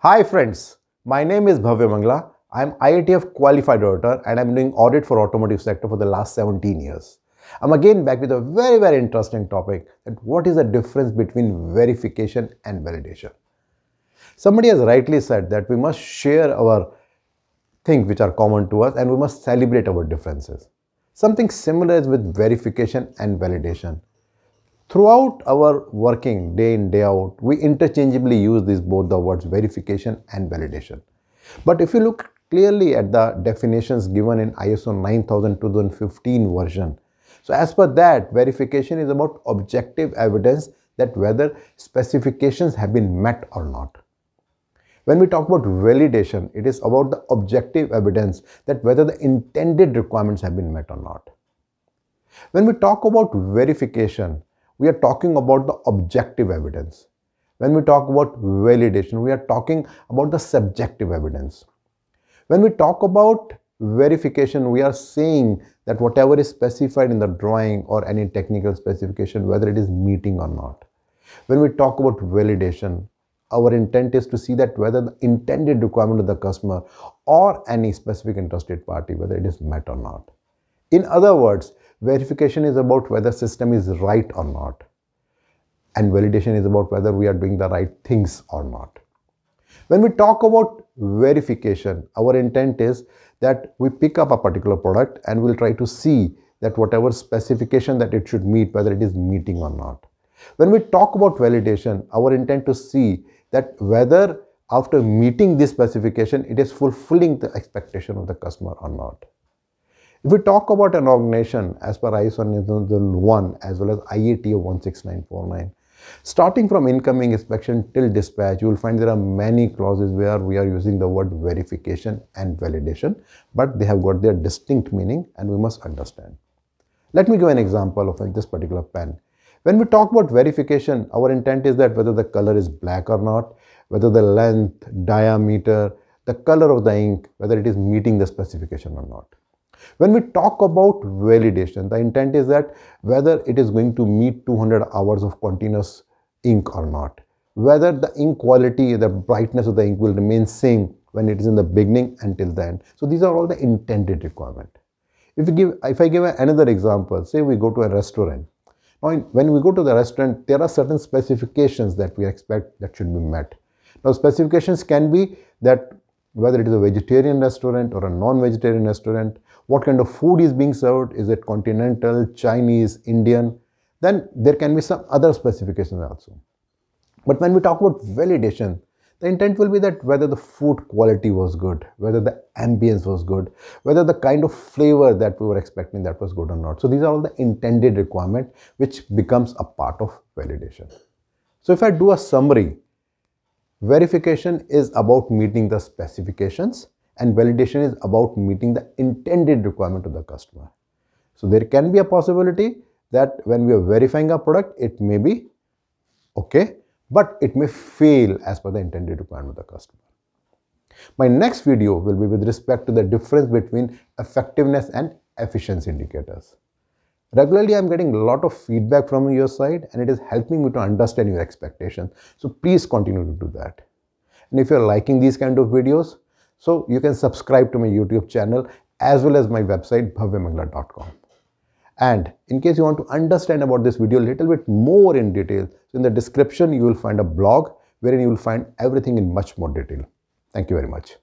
Hi friends, my name is Bhavya Mangla. I am IATF qualified auditor and I am doing audit for automotive sector for the last 17 years. I'm again back with a very very interesting topic that what is the difference between verification and validation. Somebody has rightly said that we must share our things which are common to us and we must celebrate our differences. Something similar is with verification and validation. Throughout our working day in day out, we interchangeably use these both the words verification and validation. But if you look clearly at the definitions given in ISO 9000 2015 version, so as per that, verification is about objective evidence that whether specifications have been met or not. When we talk about validation, it is about the objective evidence that whether the intended requirements have been met or not. When we talk about verification, we are talking about the objective evidence. When we talk about validation, we are talking about the subjective evidence. When we talk about verification, we are saying that whatever is specified in the drawing or any technical specification, whether it is meeting or not. When we talk about validation, our intent is to see that whether the intended requirement of the customer or any specific interested party, whether it is met or not. In other words, verification is about whether system is right or not. And validation is about whether we are doing the right things or not. When we talk about verification, our intent is that we pick up a particular product and we'll try to see that whatever specification that it should meet, whether it is meeting or not. When we talk about validation, our intent to see that whether after meeting this specification, it is fulfilling the expectation of the customer or not. If we talk about an organization as per ISO 9001 as well as IATF 16949, starting from incoming inspection till dispatch, you will find there are many clauses where we are using the word verification and validation, but they have got their distinct meaning and we must understand. Let me give an example of this particular pen. When we talk about verification, our intent is that whether the color is black or not, whether the length, diameter, the color of the ink, whether it is meeting the specification or not. When we talk about validation, the intent is that whether it is going to meet 200 hours of continuous ink or not, whether the ink quality, the brightness of the ink will remain same when it is in the beginning until the end. So these are all the intended requirement. If, give, if I give another example, say we go to a restaurant now, when we go to the restaurant, there are certain specifications that we expect that should be met. Now, specifications can be that whether it is a vegetarian restaurant or a non-vegetarian restaurant, what kind of food is being served, is it continental, Chinese, Indian, then there can be some other specifications also. But when we talk about validation, the intent will be that whether the food quality was good, whether the ambience was good, whether the kind of flavor that we were expecting that was good or not. So these are all the intended requirement which becomes a part of validation. So if I do a summary, verification is about meeting the specifications and validation is about meeting the intended requirement of the customer. So there can be a possibility that when we are verifying a product, it may be okay but it may fail as per the intended requirement of the customer. My next video will be with respect to the difference between effectiveness and efficiency indicators. Regularly, I am getting a lot of feedback from your side and it is helping me to understand your expectations. So please continue to do that. And if you're liking these kind of videos, so you can subscribe to my YouTube channel as well as my website bhavyamangla.com. And in case you want to understand about this video a little bit more in detail, so in the description you will find a blog wherein you will find everything in much more detail. Thank you very much.